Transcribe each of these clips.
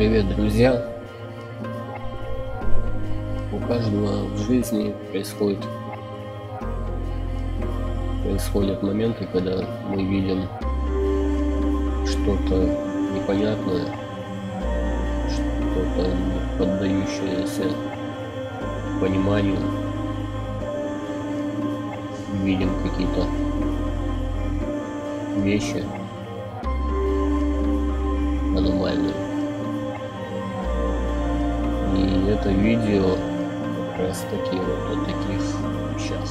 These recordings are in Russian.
Привет, друзья! У каждого в жизни происходит происходят моменты, когда мы видим что-то непонятное, что-то не поддающееся пониманию, видим какие-то вещи аномальные. И это видео как раз таки вот о таких вещах.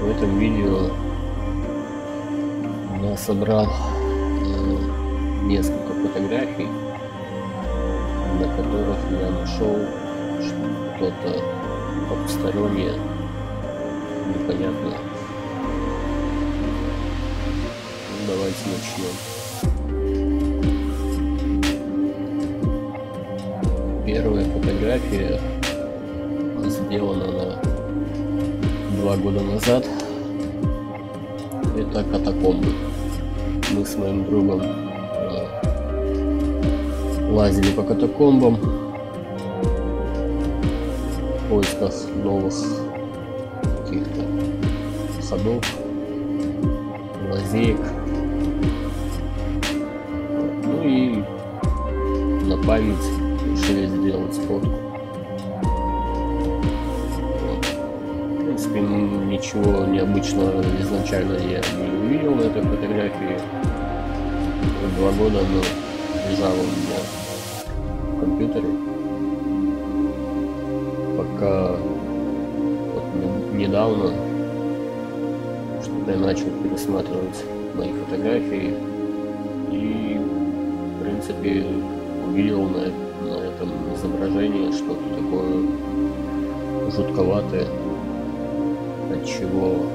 В этом видео я собрал э, несколько фотографий, на которых я нашел что-то потустороннее, непонятное. Ну, давайте начнем. Первая фотография сделана на два года назад. Это катакомбы. Мы с моим другом э, лазили по катакомбам в поисках новых каких-то ходов, лазеек. Ну и на память решили сделать фотку. В принципе, ничего необычного изначально я не увидел на этой фотографии. Два года она лежала у меня в компьютере. Пока вот недавно что-то я начал пересматривать мои фотографии и в принципе увидел на, изображении что-то такое жутковатое. От чего?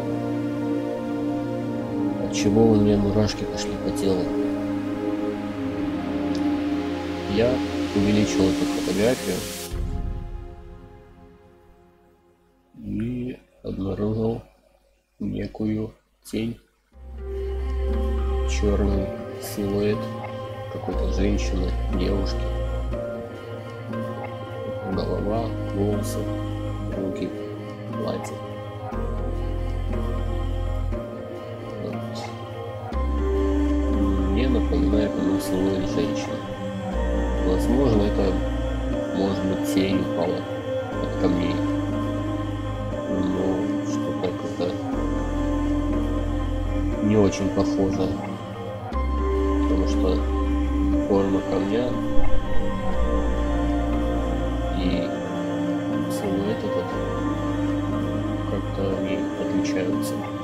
От чего у меня мурашки пошли по телу? Я увеличил эту фотографию и обнаружил некую тень силуэт женщины. Возможно это может быть тень упала от камней. Но что-то как-то не очень похоже. Потому что форма камня и силуэт этот как-то они отличаются.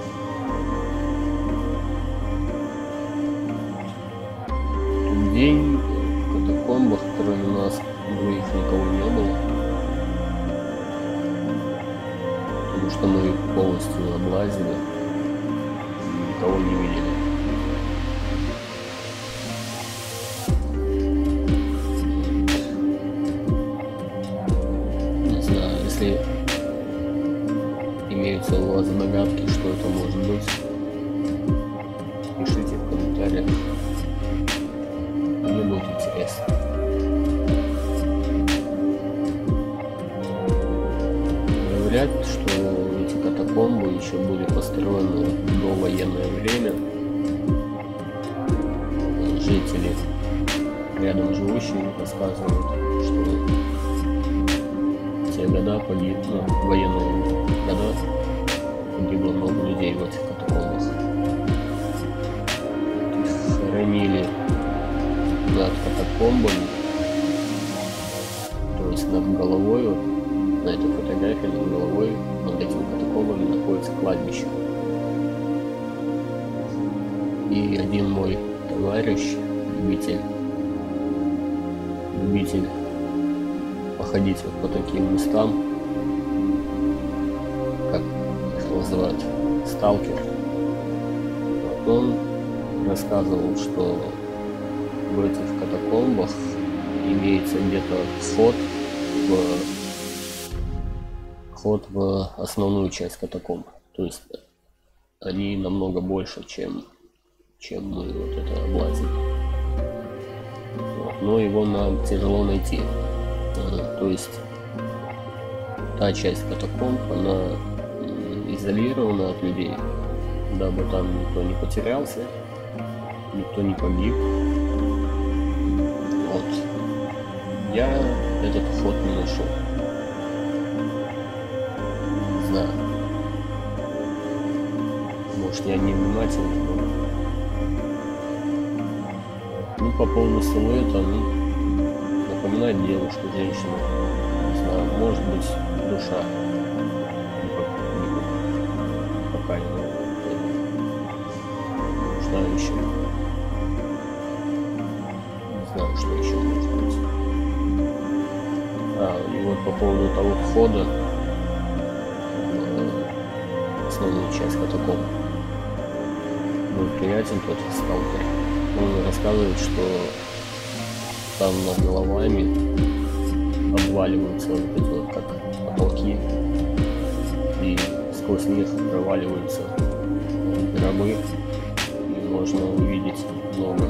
Нас двоих, никого не было. Потому что мы полностью облазили, никого не видели. Не знаю, если имеются у вас догадки, что это может быть, над катакомбами, то есть над головой, вот, на этой фотографии над головой, над этими катакомбами находится кладбище. И один мой товарищ, любитель, любитель походить вот по таким местам, как их называют, сталкер. Вот он рассказывал, что в этих катакомбах имеется где-то вход в вход в основную часть катакомб. То есть они намного больше, чем, чем мы вот это облазили. Но его на тяжело найти. Э, то есть та часть катакомб, она изолирована от людей, дабы там никто не потерялся, никто не погиб. Вот. Я этот вход не нашел. Не знаю. Может я не внимательный, но... Ну, по поводу силуэта, ну, напоминает девушку, женщину. Не знаю, может быть, душа. Пока не знаю еще. По поводу того входа. Основную часть катакомб. Мой приятель, тот сталкер, он рассказывает, что там над головами обваливаются вот эти вот как потолки. И сквозь них проваливаются гробы. И можно увидеть много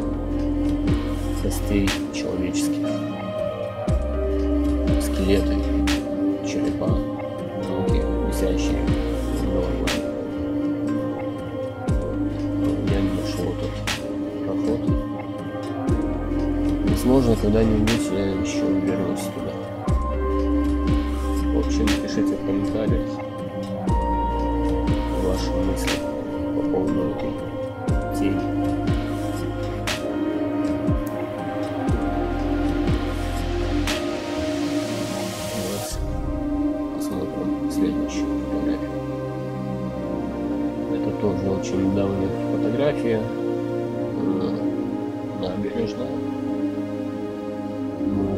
костей человеческих головой я не нашел этот проход. Возможно когда-нибудь я еще вернусь туда. В общем, пишите в комментариях ваши мысли по поводу этой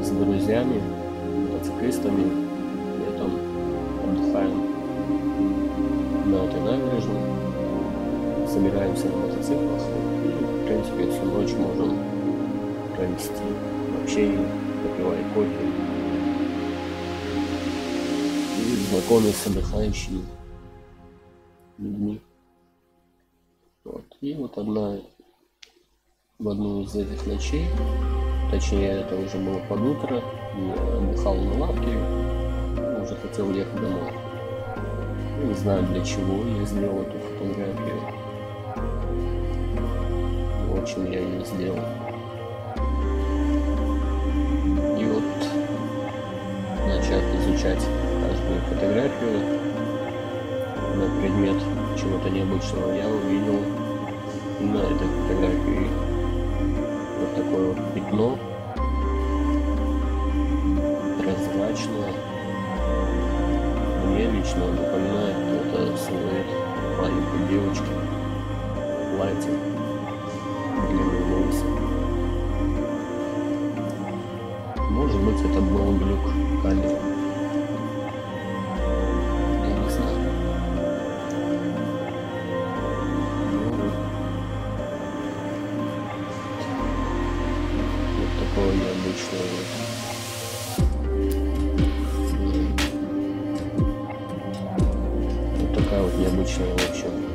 с друзьями, мотоциклистами летом отдыхаем на этой набережной, собираемся на мотоциклах и, в принципе, всю ночь можем провести в общении, попивая кофе и знакомясь с отдыхающими людьми. Вот. И вот одна в одну из этих ночей, точнее это уже было под утро, я отдыхал на лавке, уже хотел ехать домой. Я не знаю для чего я сделал эту фотографию. В общем, я ее сделал. И вот, начав изучать каждую фотографию на предмет чего-то необычного, я увидел на этой фотографии вот такое вот пятно. Прозрачное. Мне лично напоминает это силуэт маленькой девочки. В платье. Длинные волосы. Может быть это был глюк камеры вот такая вот необычная в общем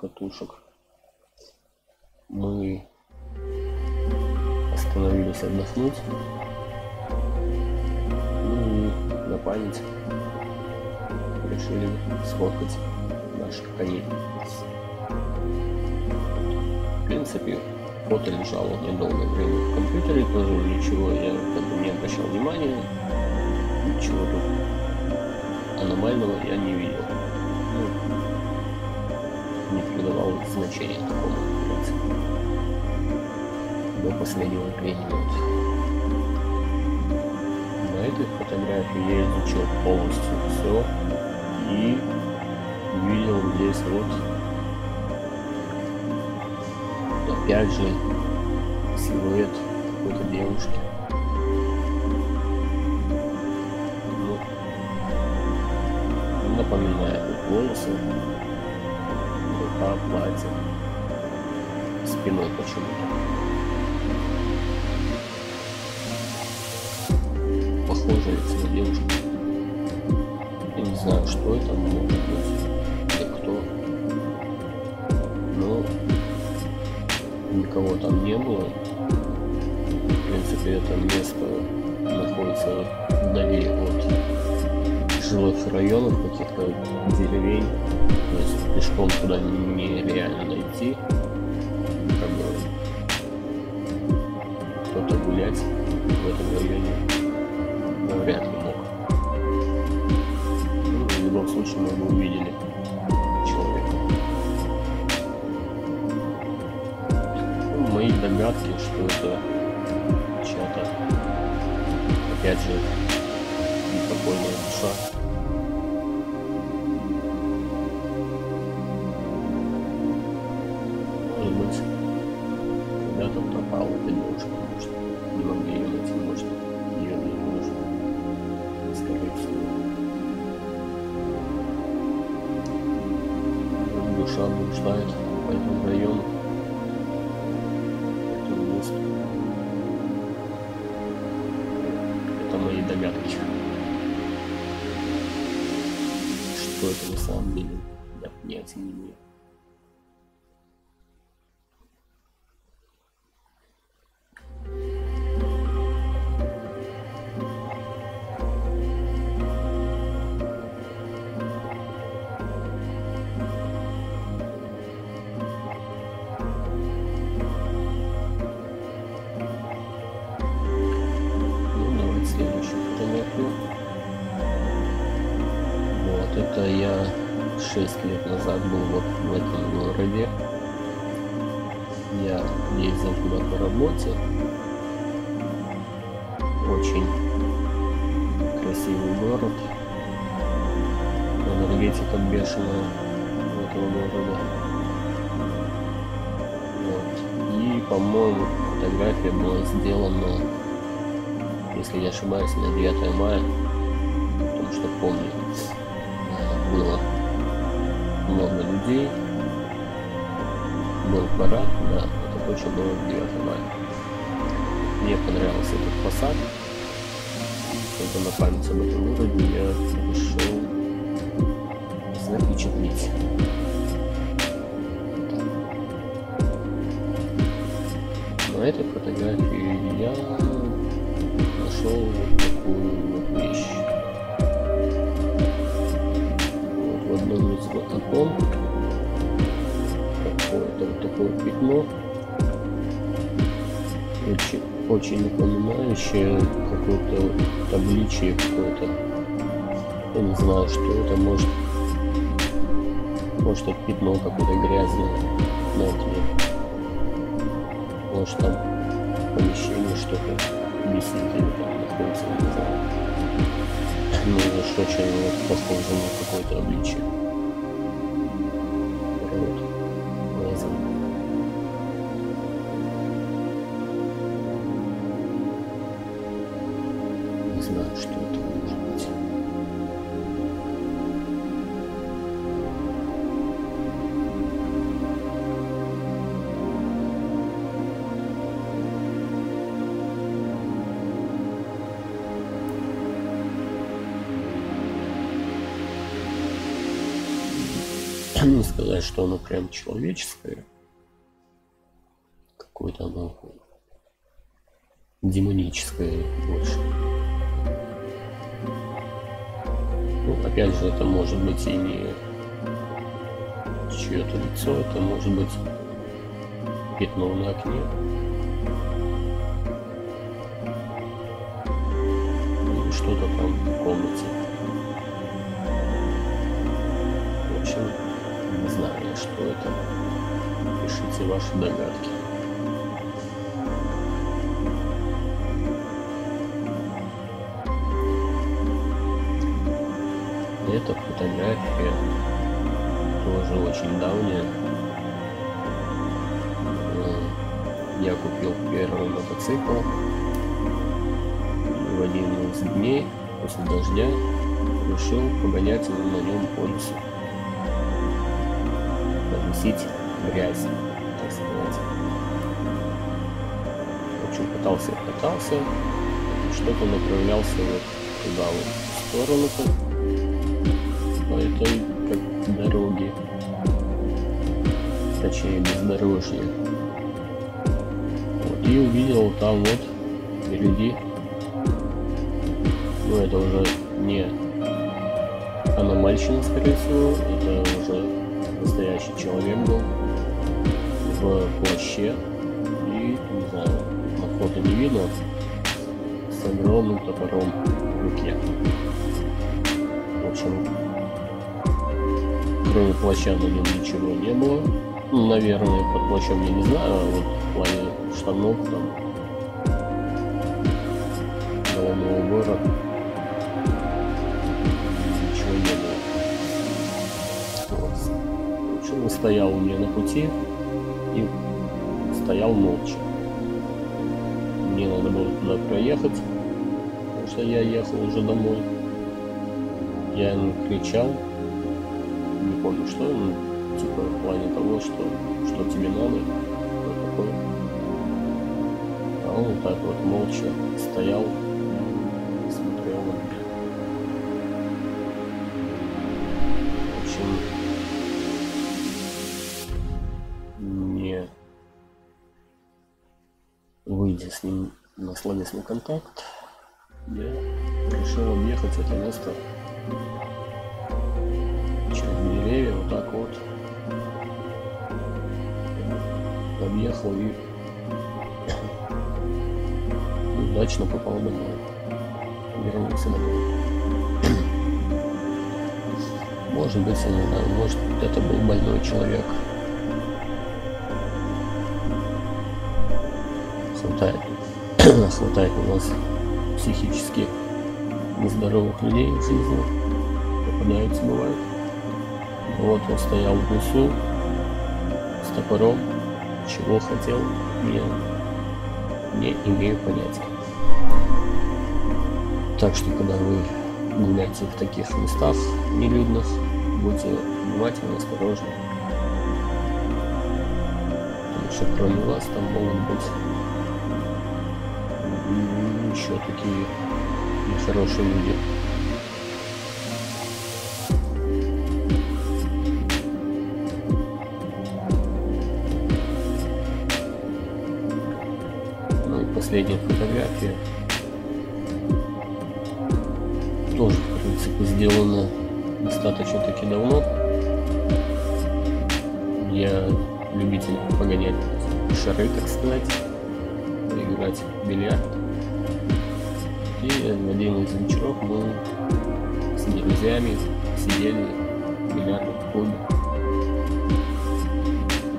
покатушек мы остановились отдохнуть. Ну и на память решили сфоткать наших коней. В принципе, фото лежало недолгое время в компьютере, тоже ничего я как бы не обращал внимания, ничего тут аномального я не видел. Придавал значения такому, в принципе, до последнего времени. На этой фотографии я изучил полностью все и видел здесь вот опять же силуэт какой-то девушки. Ну, напоминает вот волосы, рука, платье, спиной почему-то. Похоже лицо девушки. Я не знаю, что это может быть и кто. Но никого там не было. В принципе, это место находится вдали от жилых районов, каких-то деревень. То есть пешком туда нереально дойти. Как бы кто-то гулять в этом районе вряд ли мог. Ну, в любом случае мы бы увидели человека. Ну, мои догадки, что это чья-то, опять же, непокойная душа. Душа блуждает по этому району, по этому месту. Это мои догадки. Что это на самом деле, я понятия не имею. Это я 6 лет назад был вот в этом городе. Я ездил туда по работе. Очень красивый город. Энергетика бешеная у этого города. Вот. И, по-моему, фотография была сделана если не ошибаюсь, на 9 мая, людей, был парад, да, это точно было 9 мая. Мне понравился этот посад, только на память об этом городе я решил запечатлеть. На этой фотографии я нашел вот такую вот вещь. Вот в одном из окон такое пятно, очень, очень напоминающее какое-то табличие какое-то. Я не знаю, что это может. Может это пятно какое-то грязное на окне. Может там в помещении что-то или там находится, не знаю. Ну, вот похоже на какое-то обличие. Что оно прям человеческое. Какое-то оно демоническое больше. Ну, опять же, это может быть и не чье-то лицо, это может быть пятно на окне. Что-то там в комнате. Не знаю, что это. Пишите ваши догадки. Эта фотография тоже очень давняя. Э, я купил первый мотоцикл. В один из дней после дождя решил погонять на нем по лесу. Повесить грязь, так сказать. В пытался, пытался, что-то направлялся вот туда вот в сторону-то по этой как дороге. Точнее, бездорожье. Вот, и увидел там вот впереди. Ну, это уже не аномальщина, скорее всего. Это уже настоящий человек был в плаще. И, не знаю, на фото не видно, с огромным топором в руке. В общем, кроме плаща на нем ничего не было. Ну, наверное, под плащом я не знаю, а вот в плане штанов там головного убора стоял у меня на пути и стоял молча. Мне надо было туда проехать, потому что я ехал уже домой. Я ему кричал, не помню что, ну, типа в плане того, что, что тебе надо, что такое. А он вот так вот молча стоял контакт, я решил объехать это место деревья вот так вот объехал и удачно попал домой. Вернулся домой. Может быть, я не знаю, может это был больной человек. Хватает. Хватает у нас психически нездоровых людей в жизни. Попадаются, бывает. Вот он стоял в лесу с топором. Чего хотел, я не имею понятия. Так что, когда вы гуляете в таких местах нелюдных, будьте внимательны, осторожны. Потому что кроме вас там могут быть еще такие нехорошие люди. последняя фотография тоже, в принципе, сделана достаточно таки давно. Я любитель погонять шары, так сказать, играть в бильярд. И в один из вечеров мы с друзьями сидели в бильярдном клубе,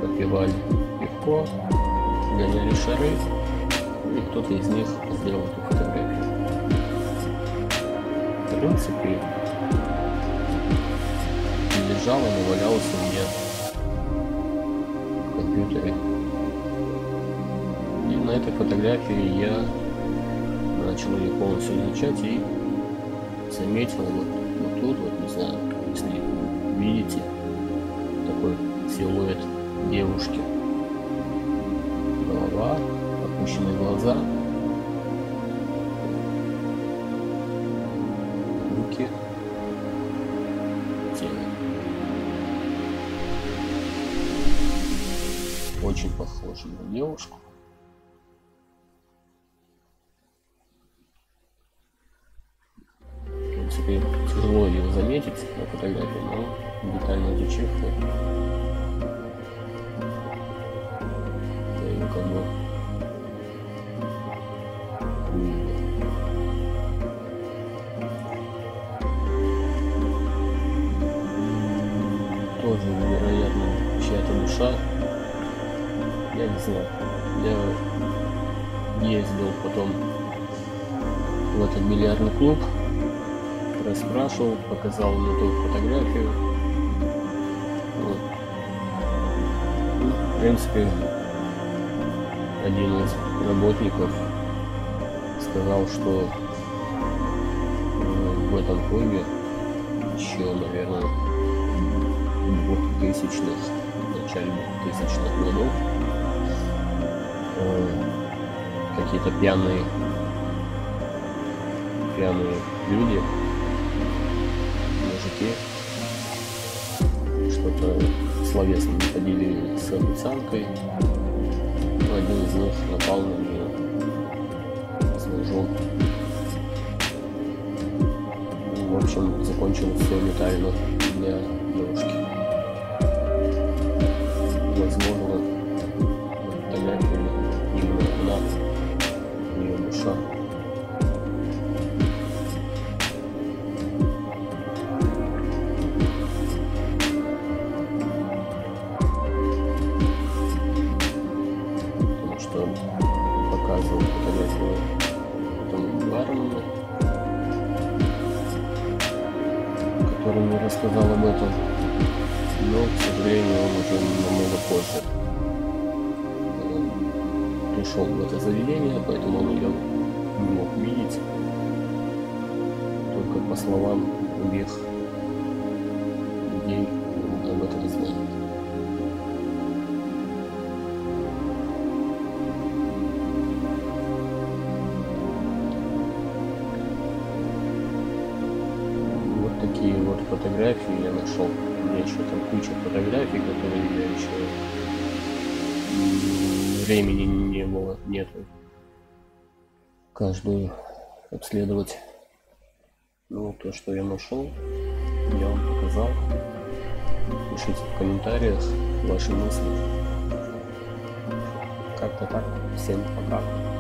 попивали пивко, гоняли шары и кто-то из них сделал эту фотографию. В принципе, лежала, но валялась у меня в компьютере. И на этой фотографии я начал ее полностью изучать и заметил вот, вот тут, вот не знаю, если видите, такой силуэт девушки. Голова, опущенные глаза, руки, тело. Очень похоже на девушку. Принципе, тяжело ее заметить на фотографии, но детально изучив, то ее как бы Тоже, вероятно, чья-то душа. Я не знаю. Я ездил потом в этот бильярдный клуб, расспрашивал, показал ему ту фотографию. Вот. Ну, в принципе, один из работников сказал, что в этом клубе еще, наверное, двухтысячных, в начале двухтысячных годов э, какие-то пьяные пьяные люди, мужики, что-то словесно ходили с официанткой. Один из них напал на нее с ножом. В общем, закончилось все летально для девушки. Возможно, фотография именно она, ее душа. Рассказал об этом. Но, к сожалению, он уже намного позже э, пришел в это заведение, поэтому он ее не мог видеть. Только по словам других людей еще там куча фотографий, которые я еще времени не было, нету. Каждую обследовать. Ну, то, что я нашел, я вам показал. Пишите в комментариях ваши мысли. Как-то так. Всем пока.